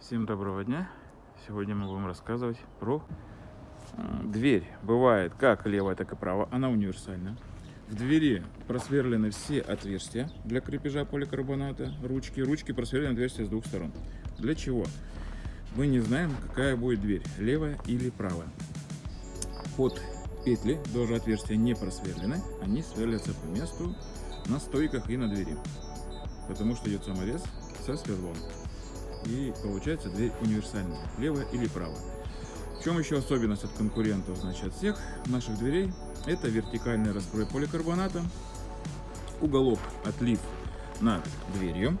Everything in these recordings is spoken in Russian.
Всем доброго дня! Сегодня мы будем рассказывать про м, дверь. Бывает как левая, так и правая. Она универсальна. В двери просверлены все отверстия для крепежа поликарбоната, ручки. Ручки просверлены отверстия с двух сторон. Для чего? Мы не знаем, какая будет дверь, левая или правая. Под петли тоже отверстия не просверлены, они сверлятся по месту на стойках и на двери. Потому что идет саморез со сверлом. И получается дверь универсальная, левая или правая. В чем еще особенность от конкурентов, значит, от всех наших дверей? Это вертикальный раскрой поликарбоната, уголок отлив над дверью,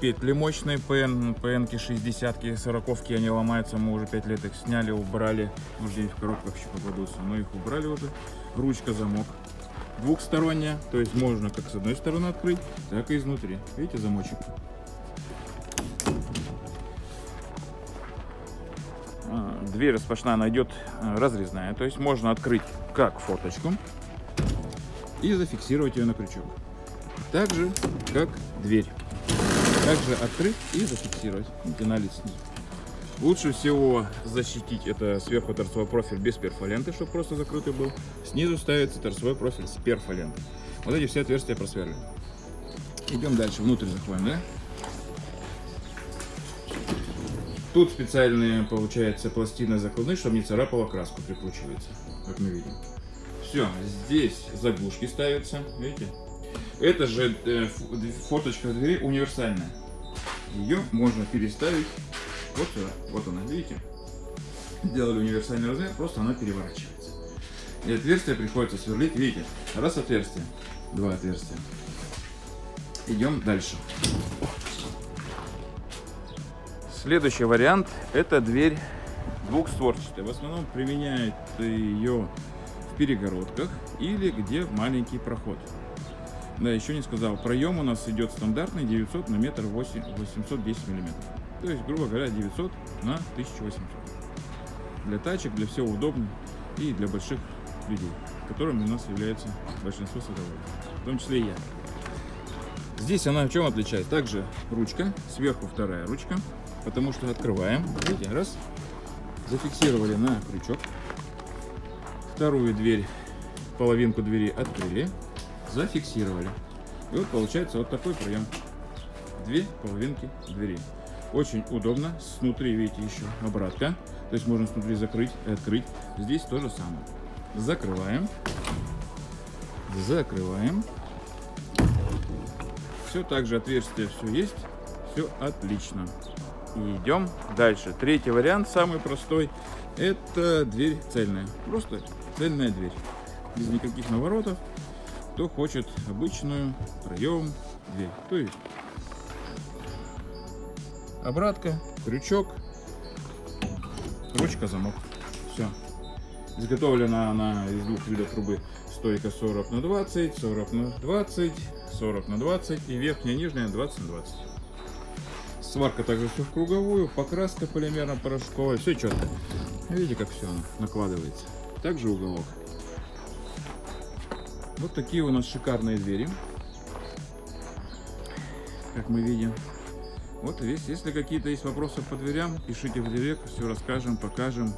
петли мощные, ПН, ПНки 60 40 они ломаются, мы уже 5 лет их сняли, убрали, может где-нибудь в коробках еще попадутся, но их убрали уже, ручка, замок, двухсторонняя, то есть можно как с одной стороны открыть, так и изнутри, видите замочек. Дверь распашная, она идет а, разрезная, то есть можно открыть как форточку и зафиксировать ее на крючок. Так же, как дверь. Также открыть и зафиксировать. Видите, налит снизу. Лучше всего защитить это сверху торцевой профиль без перфоленты, чтобы просто закрытый был. Снизу ставится торцевой профиль с перфолентой. Вот эти все отверстия просверлены. Идем дальше, внутрь заходим, да? Тут специальные, получается, пластины закладные, чтобы не царапала краску, прикручивается, как мы видим. Все, здесь заглушки ставятся, видите? Это же э, форточка двери универсальная. Ее можно переставить вот сюда, вот она, видите? Сделали универсальный размер, просто она переворачивается. И отверстие приходится сверлить, видите? Раз отверстие, два отверстия. Идем дальше. Следующий вариант это дверь двухстворчатая. В основном применяют ее в перегородках или где маленький проход. Да, еще не сказал, проем у нас идет стандартный 900 на метр 8, 810 миллиметров. То есть, грубо говоря, 900 на 1800. Для тачек, для всего удобно и для больших людей, которыми у нас является большинство садоводов, в том числе и я. Здесь она в чем отличается? Также ручка, сверху вторая ручка, потому что открываем, видите, раз, зафиксировали на крючок, вторую дверь, половинку двери открыли, зафиксировали. И вот получается вот такой проем. Две половинки двери. Очень удобно. Снутри, видите, еще обратка. То есть можно снутри закрыть и открыть. Здесь то же самое. Закрываем. Закрываем. Все так же отверстие все есть. Все отлично. И идем дальше. Третий вариант, самый простой. Это дверь цельная. Просто цельная дверь. Без никаких наворотов кто хочет обычную проем дверь. То есть обратка, крючок, ручка, замок. Все. Изготовлена она из двух видов трубы. Стойка 40 на 20, 40 на 20, 40 на 20 и верхняя нижняя 20 на 20. Сварка также все в круговую, покраска полимерно-порошковая, все четко. Видите, как все накладывается. Также уголок. Вот такие у нас шикарные двери. Как мы видим. Вот весь. Если какие-то есть вопросы по дверям, пишите в директ, все расскажем, покажем.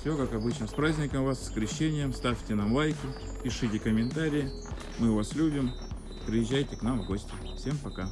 Все как обычно. С праздником вас, с крещением. Ставьте нам лайки, пишите комментарии. Мы вас любим. Приезжайте к нам в гости. Всем пока.